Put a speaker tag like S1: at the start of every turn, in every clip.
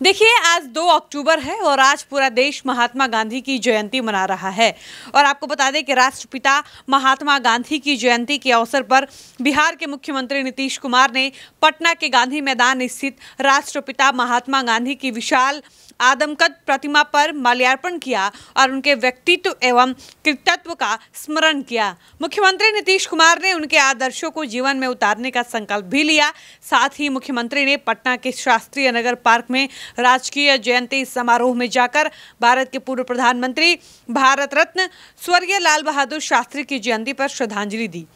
S1: देखिए, आज 2 अक्टूबर है और आज पूरा देश महात्मा गांधी की जयंती मना रहा है। और आपको बता दें कि राष्ट्रपिता महात्मा गांधी की जयंती के अवसर पर बिहार के मुख्यमंत्री नीतीश कुमार ने पटना के गांधी मैदान स्थित राष्ट्रपिता महात्मा गांधी की विशाल आदमकद प्रतिमा पर माल्यार्पण किया और उनके व्यक्तित्व एवं कृतित्व का स्मरण किया। मुख्यमंत्री नीतीश कुमार ने उनके आदर्शों को जीवन में उतारने का संकल्प भी लिया। साथ ही मुख्यमंत्री ने पटना के शास्त्रीय नगर पार्क में राजकीय जयंती समारोह में जाकर भारत के पूर्व प्रधानमंत्री भारत रत्न स्वर्गीय लाल बहादुर शास्त्री की जयंती पर श्रद्धांजलि दी।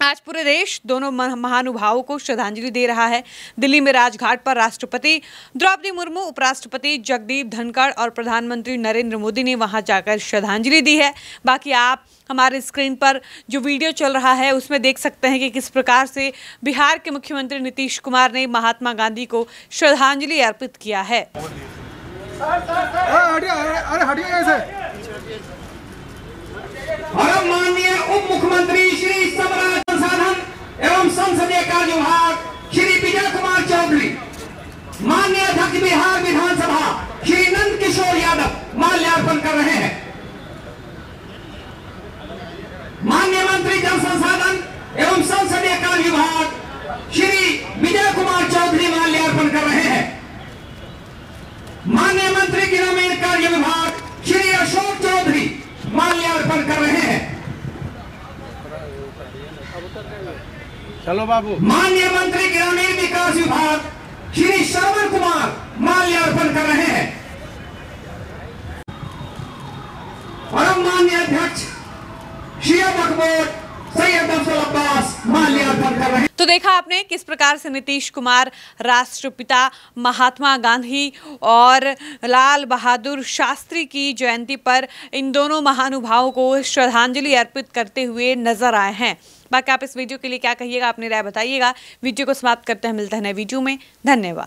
S1: आज पूरे देश दोनों महानुभावों को श्रद्धांजलि दे रहा है। दिल्ली में राजघाट पर राष्ट्रपति द्रौपदी मुर्मू उपराष्ट्रपति जगदीप धनखड़ और प्रधानमंत्री नरेंद्र मोदी ने वहाँ जाकर श्रद्धांजलि दी है। बाकी आप हमारे स्क्रीन पर जो वीडियो चल रहा है उसमें देख सकते हैं कि किस प्रकार से बिहार के मुख्यमंत्री नीतीश कुमार ने महात्मा गांधी को श्रद्धांजलि अर्पित किया है।
S2: माननीय उप मुख्यमंत्री श्री समराज एवं संसदीय कार्य विभाग श्री विजय कुमार चौधरी बिहार विधानसभा श्री नंद किशोर यादव माल्यार्पण कर रहे हैं। माननीय मंत्री जल संसाधन एवं संसदीय कार्य विभाग श्री विजय कुमार चौधरी माल्यार्पण कर रहे हैं। माननीय मंत्री ग्रामीण कार्य विभाग श्री अशोक चौधरी माल्यार्पण कर रहे हैं।
S3: चलो बाबू।
S2: माननीय मंत्री ग्रामीण विकास विभाग श्री श्रवण कुमार माल्यार्पण कर रहे हैं। परम माननीय अध्यक्ष, श्री मकबूर सैयद अफसल अब्बास माल्यार्पण कर रहे हैं।
S1: तो देखा आपने किस प्रकार से नीतीश कुमार राष्ट्रपिता महात्मा गांधी और लाल बहादुर शास्त्री की जयंती पर इन दोनों महानुभावों को श्रद्धांजलि अर्पित करते हुए नज़र आए हैं। बाकी आप इस वीडियो के लिए क्या कहिएगा, अपनी राय बताइएगा। वीडियो को समाप्त करते हैं, मिलते हैं नए वीडियो में। धन्यवाद।